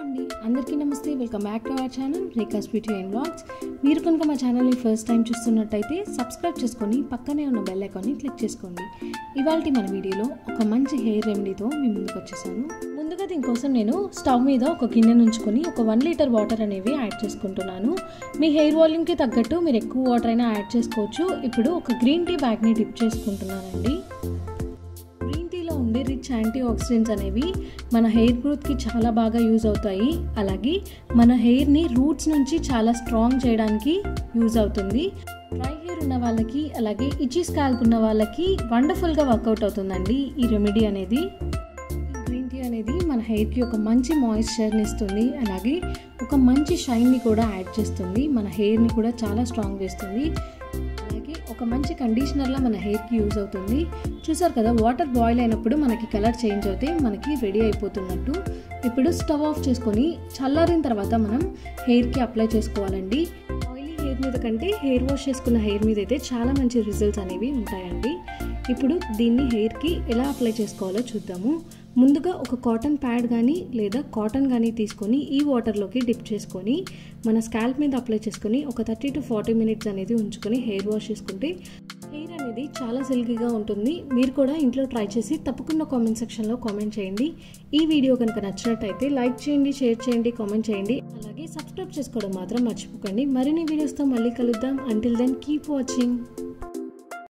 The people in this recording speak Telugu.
అండి. అందరికీ నమస్తే. Welcome back to our channel Rekha's beauty and blogs మీరు కనుక మా ఛానల్ని ఫస్ట్ టైం చూస్తున్నట్టయితే సబ్స్క్రైబ్ చేసుకొని పక్కనే ఉన్న బెల్ ఐకాన్ని క్లిక్ చేసుకోండి. ఇవాళ మన వీడియోలో ఒక మంచి హెయిర్ రెమెడీతో మీ ముందుకు వచ్చేసాను. ముందుగా దీనికోసం నేను స్టవ్ మీద ఒక గిన్నె నుంచుకొని ఒక వన్ లీటర్ వాటర్ అనేవి యాడ్ చేసుకుంటున్నాను. మీ హెయిర్ వాల్యూమ్కి తగ్గట్టు మీరు ఎక్కువ వాటర్ అయినా యాడ్ చేసుకోవచ్చు. ఇప్పుడు ఒక గ్రీన్ టీ బ్యాగ్ని డిప్ చేసుకుంటున్నానండి. రిచ్ యాంటీ ఆక్సిడెంట్స్ అనేవి మన హెయిర్ గ్రోత్కి చాలా బాగా యూజ్ అవుతాయి. అలాగే మన హెయిర్ని రూట్స్ నుంచి చాలా స్ట్రాంగ్ చేయడానికి యూజ్ అవుతుంది. డ్రై హెయిర్ ఉన్న వాళ్ళకి అలాగే ఇచ్చి స్కాల్ప్ ఉన్న వాళ్ళకి వండర్ఫుల్గా వర్కౌట్ అవుతుందండి ఈ రెమెడీ అనేది. గ్రీన్ టీ అనేది మన హెయిర్కి ఒక మంచి మాయిశ్చర్ని ఇస్తుంది. అలాగే ఒక మంచి షైన్ని కూడా యాడ్ చేస్తుంది. మన హెయిర్ని కూడా చాలా స్ట్రాంగ్ చేస్తుంది. అలాగే ఒక మంచి కండిషనర్లా మన హెయిర్కి యూజ్ అవుతుంది. చూసారు కదా వాటర్ బాయిల్ అయినప్పుడు మనకి కలర్ చేంజ్ అవుతే మనకి రెడీ అయిపోతున్నట్టు. ఇప్పుడు స్టవ్ ఆఫ్ చేసుకొని చల్లారిన తర్వాత మనం హెయిర్కి అప్లై చేసుకోవాలండి. ఆయిలీ హెయిర్ మీద కంటే హెయిర్ వాష్ చేసుకున్న హెయిర్ మీద అయితే చాలా మంచి రిజల్ట్స్ అనేవి ఉంటాయండి. ఇప్పుడు దీన్ని హెయిర్కి ఎలా అప్లై చేసుకోవాలో చూద్దాము. ముందుగా ఒక కాటన్ ప్యాడ్ కానీ లేదా కాటన్ కానీ తీసుకొని ఈ వాటర్లోకి డిప్ చేసుకొని మన స్కాల్ప్ మీద అప్లై చేసుకొని ఒక థర్టీ టు ఫార్టీ మినిట్స్ అనేది ఉంచుకొని హెయిర్ వాష్ చేసుకుంటే హెయిర్ అనేది చాలా సిల్కీగా ఉంటుంది. మీరు కూడా ఇంట్లో ట్రై చేసి తప్పకుండా కామెంట్ సెక్షన్లో కామెంట్ చేయండి. ఈ వీడియో కనుక నచ్చినట్టయితే లైక్ చేయండి షేర్ చేయండి కామెంట్ చేయండి. అలాగే సబ్స్క్రైబ్ చేసుకోవడం మాత్రం మర్చిపోకండి. మరిన్ని వీడియోస్తో మళ్ళీ కలుద్దాం. Until then keep watching